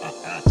ha ha ha